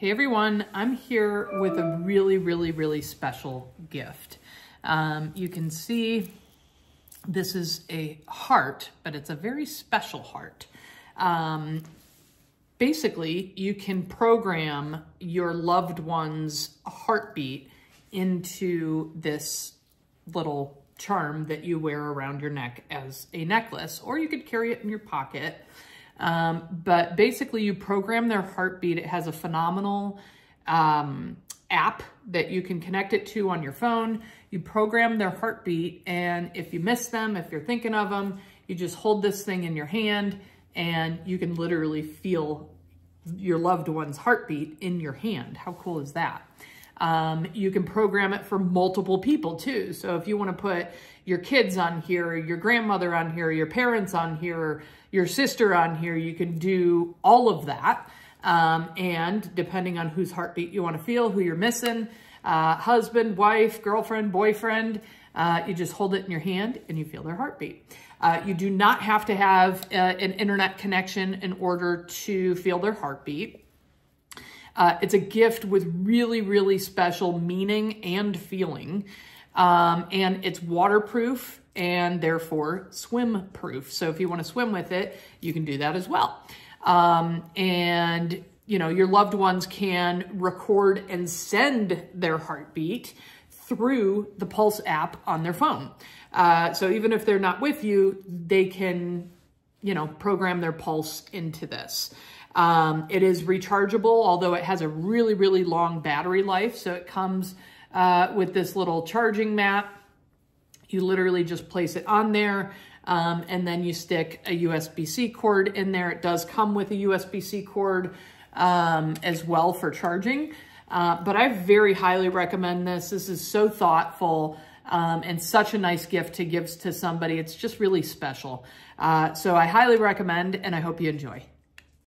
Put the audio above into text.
Hey everyone, I'm here with a really, really, really special gift. Um, you can see this is a heart, but it's a very special heart. Um, basically, you can program your loved one's heartbeat into this little charm that you wear around your neck as a necklace, or you could carry it in your pocket. Um, but basically you program their heartbeat. It has a phenomenal um, app that you can connect it to on your phone. You program their heartbeat and if you miss them, if you're thinking of them, you just hold this thing in your hand and you can literally feel your loved one's heartbeat in your hand. How cool is that? Um, you can program it for multiple people too. So if you want to put your kids on here, your grandmother on here, your parents on here, your sister on here, you can do all of that. Um, and depending on whose heartbeat you want to feel, who you're missing, uh, husband, wife, girlfriend, boyfriend, uh, you just hold it in your hand and you feel their heartbeat. Uh, you do not have to have uh, an internet connection in order to feel their heartbeat. Uh, it's a gift with really, really special meaning and feeling. Um, and it's waterproof and therefore swim proof. So if you want to swim with it, you can do that as well. Um, and you know, your loved ones can record and send their heartbeat through the Pulse app on their phone. Uh, so even if they're not with you, they can, you know, program their Pulse into this. Um, it is rechargeable, although it has a really, really long battery life. So it comes uh, with this little charging mat. You literally just place it on there um, and then you stick a USB-C cord in there. It does come with a USB-C cord um, as well for charging. Uh, but I very highly recommend this. This is so thoughtful um, and such a nice gift to give to somebody. It's just really special. Uh, so I highly recommend and I hope you enjoy.